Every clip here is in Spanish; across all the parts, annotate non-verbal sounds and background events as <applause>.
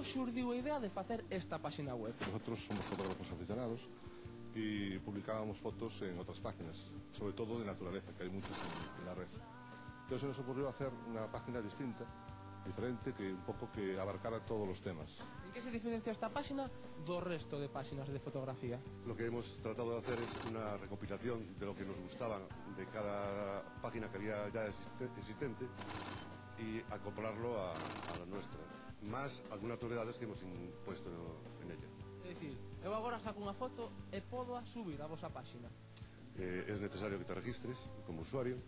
como xurdiu a idea de facer esta páxina web? Nosotros somos fotógrafos aficionados y publicábamos fotos en otras páginas, sobre todo de naturaleza, que hay muchas en, en la red. Entonces nos ocurrió hacer una página distinta, diferente, que un poco que abarcara todos los temas. En que se diferencia esta páxina do resto de páxinas de fotografía? Lo que hemos tratado de hacer es una recopilación de lo que nos gustaba de cada página que había ya existe- existente y acoplarlo a, a la nuestra, más algunas novedades que hemos impuesto en ella. É dicir, eu agora saco unha foto e podo a subir a vosa páxina. Eh, es necesario que te registres como usuario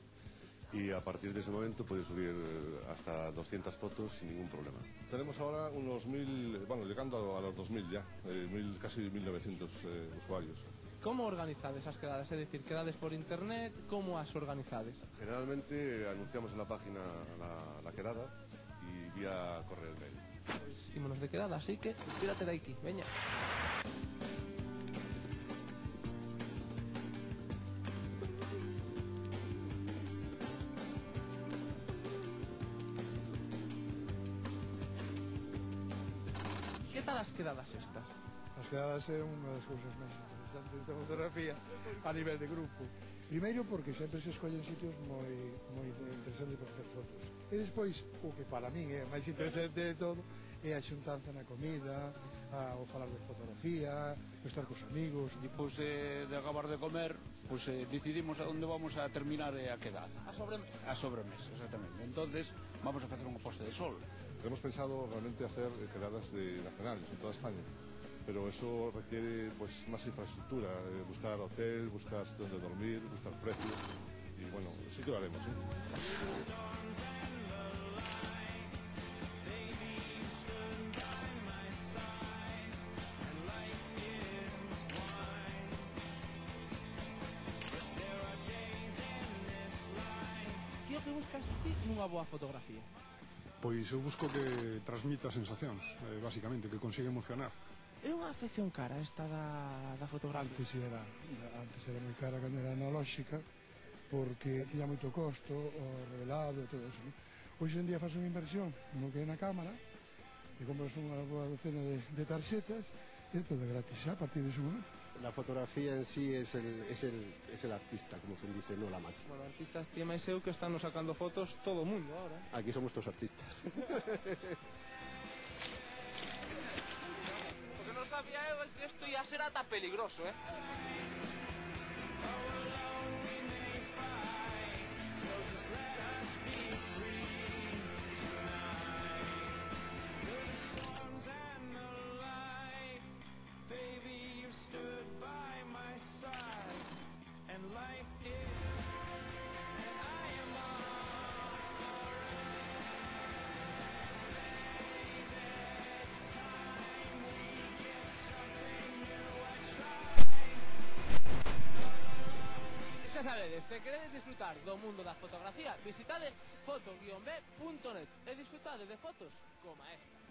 y a partir de ese momento puedes subir eh, hasta 200 fotos sin ningún problema. Tenemos ahora unos mil, bueno, llegando a los 2000 ya, eh, mil, casi 1900 eh, usuarios. Como organizades as quedadas? É dicir, quedades por internet, como as organizades? Generalmente anunciamos en la página la, la quedada y vía correo mail. Pois ímonos de quedada, así que tírate de aquí, veña. que tal as quedadas estas? As quedadas é unha das cousas máis interesantes da fotografía a nivel de grupo. Primeiro porque sempre se escollen sitios moi, moi interesantes para facer fotos. E despois, o que para min é máis interesante de todo, é a xuntanza na comida, a, o falar de fotografía, o estar cos amigos. E pois eh, de acabar de comer, pois eh, decidimos a onde vamos a terminar eh, a quedada. A sobremesa. A sobremesa, exactamente. Entonces, vamos a facer unha poste de sol. Hemos pensado realmente hacer eh, quedadas de nacionales en toda España, pero eso requiere pues más infraestructura, eh, buscar hotel, buscar donde dormir, buscar precios y bueno, sí que lo haremos. o que buscas ti nunha boa fotografía? Pois eu busco que transmita sensacións, eh, basicamente, que consiga emocionar. É unha afección cara esta da, da fotografía? Antes era, antes era moi cara cando era analóxica, porque tiña moito costo, o revelado e todo eso. ¿no? Hoxe en día faz unha inversión no que é na cámara, e compras unha boa docena de, de tarxetas, e todo gratis xa a partir de ese momento. La fotografía en sí es el, es el, es el artista, como quien dice, no la máquina. Bueno, artistas ti máis eu que están sacando fotos todo mundo ahora. Aquí somos todos artistas. <laughs> O que non sabía é que isto ia ser ata peligroso, eh? se queredes disfrutar do mundo da fotografía, visitade foto-b.net e disfrutade de fotos como esta.